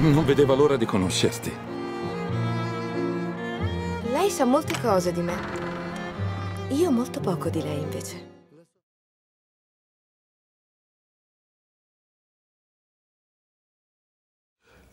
Non vedeva l'ora di conoscerti. Lei sa molte cose di me. Io molto poco di lei, invece.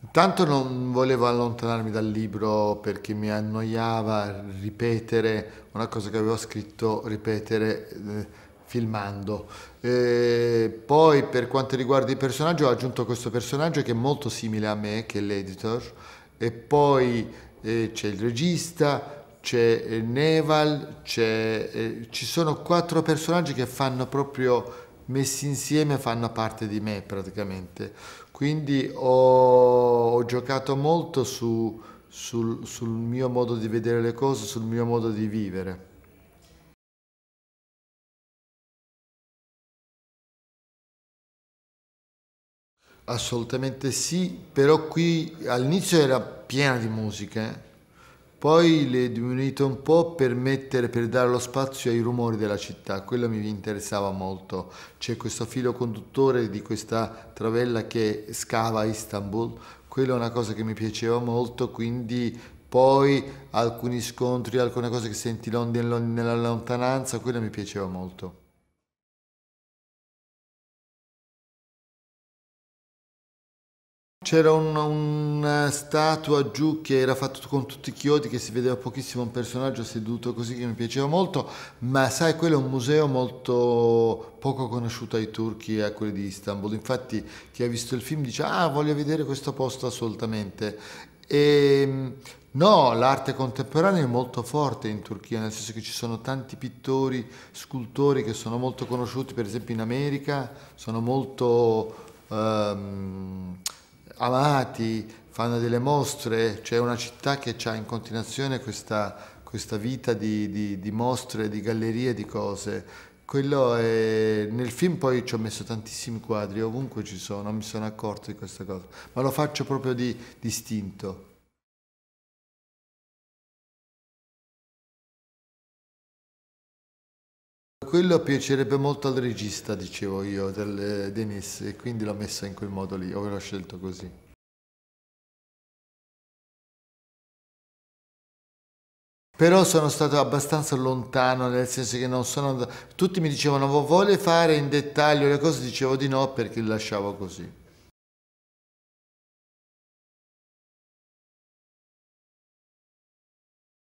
Intanto non volevo allontanarmi dal libro perché mi annoiava ripetere una cosa che avevo scritto, ripetere eh, filmando. Eh, poi per quanto riguarda i personaggi ho aggiunto questo personaggio che è molto simile a me, che è l'editor, e poi eh, c'è il regista, c'è eh, Neval, eh, ci sono quattro personaggi che fanno proprio messi insieme fanno parte di me praticamente. Quindi ho, ho giocato molto su, sul, sul mio modo di vedere le cose, sul mio modo di vivere. Assolutamente sì, però qui all'inizio era piena di musica, poi le diminuito un po' per mettere, per dare lo spazio ai rumori della città, quello mi interessava molto. C'è questo filo conduttore di questa travella che scava Istanbul, quello è una cosa che mi piaceva molto, quindi poi alcuni scontri, alcune cose che senti nella lontananza, quello mi piaceva molto. C'era un, una statua giù che era fatta con tutti i chiodi, che si vedeva pochissimo un personaggio seduto così che mi piaceva molto, ma sai, quello è un museo molto poco conosciuto ai turchi e a quelli di Istanbul. Infatti chi ha visto il film dice, ah, voglio vedere questo posto assolutamente. E, ehm, no, l'arte contemporanea è molto forte in Turchia, nel senso che ci sono tanti pittori, scultori che sono molto conosciuti, per esempio in America, sono molto... Um, amati, fanno delle mostre, c'è una città che ha in continuazione questa, questa vita di, di, di, mostre, di gallerie, di cose. È... Nel film poi ci ho messo tantissimi quadri, ovunque ci sono, mi sono accorto di questa cosa, ma lo faccio proprio di distinto. Quello piacerebbe molto al regista, dicevo io, del Denis, e quindi l'ho messa in quel modo lì, o l'ho scelto così. Però sono stato abbastanza lontano, nel senso che non sono andato... Tutti mi dicevano, vuole fare in dettaglio le cose? Dicevo di no perché le lasciavo così.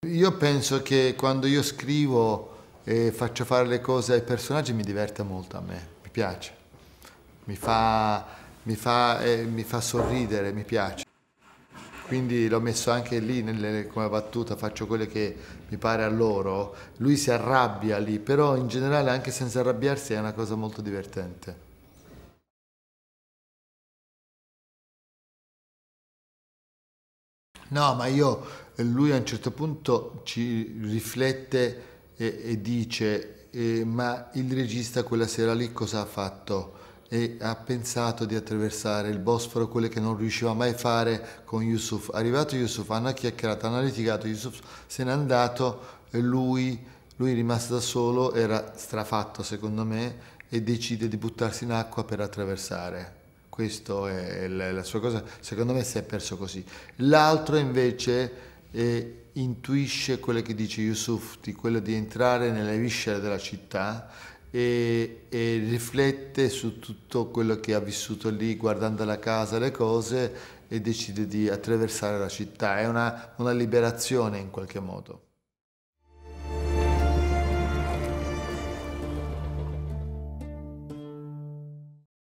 Io penso che quando io scrivo e faccio fare le cose ai personaggi mi diverte molto a me, mi piace, mi fa, mi fa, eh, mi fa sorridere, mi piace. Quindi l'ho messo anche lì nelle, come battuta, faccio quelle che mi pare a loro, lui si arrabbia lì, però in generale anche senza arrabbiarsi è una cosa molto divertente. No, ma io, lui a un certo punto ci riflette e, e dice eh, ma il regista quella sera lì cosa ha fatto? E ha pensato di attraversare il Bosforo, quello che non riusciva mai a fare con Yusuf. Arrivato Yusuf, hanno chiacchierato, hanno litigato, Yusuf se n'è andato e lui, lui rimasto da solo, era strafatto secondo me, e decide di buttarsi in acqua per attraversare. Questa è la sua cosa, secondo me si è perso così. L'altro invece è intuisce quello che dice Yusuf, di quello di entrare nelle viscere della città e, e, riflette su tutto quello che ha vissuto lì, guardando la casa, le cose e decide di attraversare la città. È una, una liberazione in qualche modo.